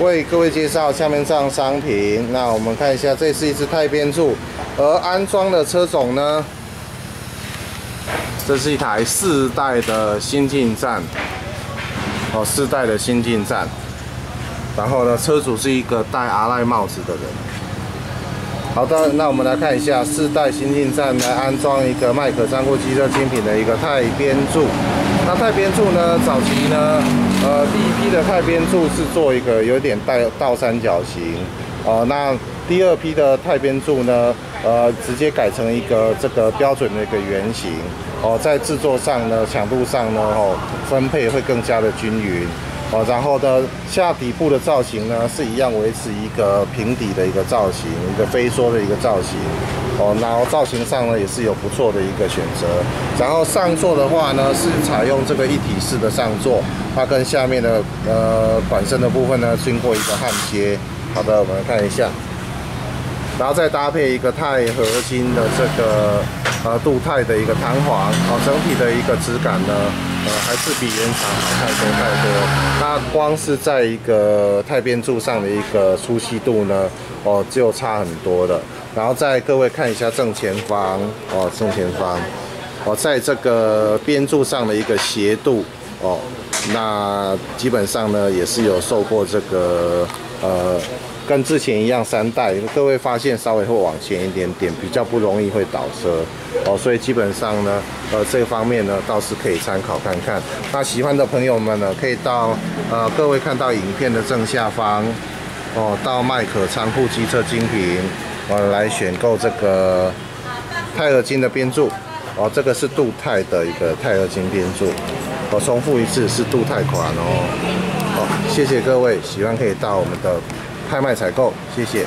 为各位介绍下面这样商品。那我们看一下，这是一支太边柱，而安装的车种呢，这是一台四代的新进站，哦，四代的新进站。然后呢，车主是一个戴阿赖帽子的人。好的，那我们来看一下四代新进站来安装一个麦可仓库机车精品的一个太边柱。那太边柱呢，早期呢，呃，第一批的太边柱是做一个有点带倒三角形，呃，那第二批的太边柱呢，呃，直接改成一个这个标准的一个圆形，哦，在制作上呢，强度上呢，哦，分配会更加的均匀。哦，然后呢，下底部的造型呢是一样维持一个平底的一个造型，一个飞梭的一个造型。哦，然后造型上呢也是有不错的一个选择。然后上座的话呢是采用这个一体式的上座，它跟下面的呃管身的部分呢经过一个焊接。好的，我们来看一下。然后再搭配一个钛合金的这个呃镀钛的一个弹簧，哦，整体的一个质感呢。呃，还是比原厂好太多太多。那光是在一个钛边柱上的一个粗细度呢，哦，就差很多了。然后再各位看一下正前方，哦，正前方，哦，在这个边柱上的一个斜度，哦，那基本上呢也是有受过这个呃。跟之前一样，三代各位发现稍微会往前一点点，比较不容易会倒车哦，所以基本上呢，呃，这方面呢倒是可以参考看看。那喜欢的朋友们呢，可以到呃各位看到影片的正下方哦，到麦可仓库机车精品哦来选购这个钛合金的边柱哦，这个是镀钛的一个钛合金边柱。我重复一次，是镀钛款哦。好，谢谢各位，喜欢可以到我们的。拍卖采购，谢谢。